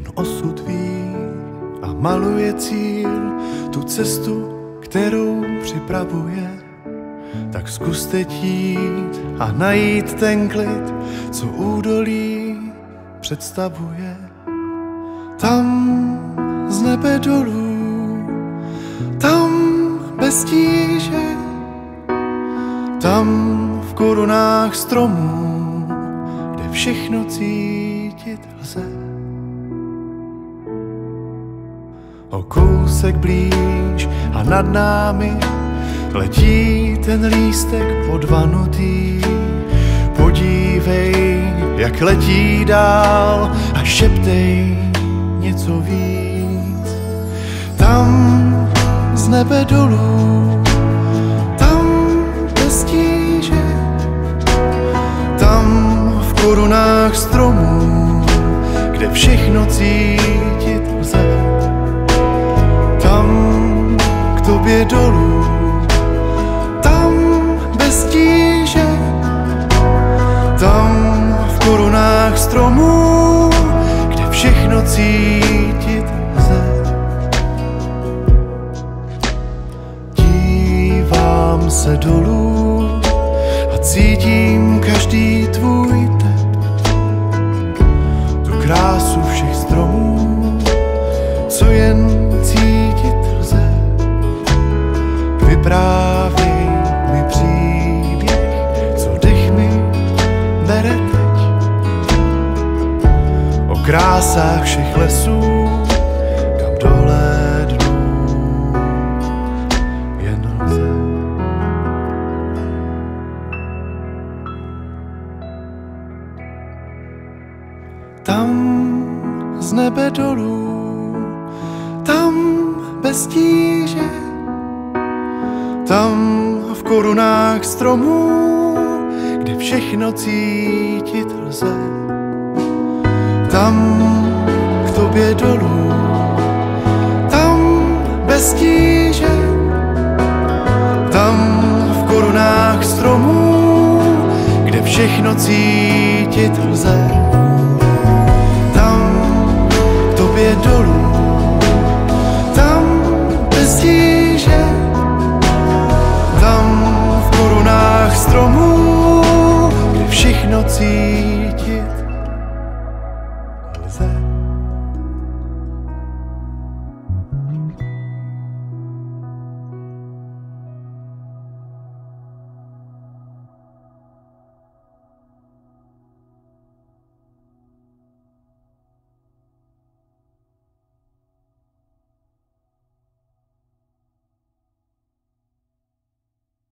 Jen osud ví a maluje cíl, tu cestu, kterou připravuje. Tak zkuste jít a najít ten klid, co údolí představuje. Tam z nebe dolů, tam bez tíže, tam v korunách stromů, kde všechno cítit lze. O kousek blíž a nad námi letí ten lístek podvanutý. Podívej, jak letí dál a šeptej něco víc. Tam z nebe dolů, tam bez tíže, tam v korunách stromů, kde všechno cítit všechno cítit lze. Dívám se dolů a cítím každý tvůj Krásách všech lesů, kam dohlédnu jen lze. Tam z nebe dolů, tam bez tíže, tam v korunách stromů, kde všechno cítit lze tam k tobě dolů, tam bez tíže, tam v korunách stromů, kde všechno cítit lze, tam k tobě dolů.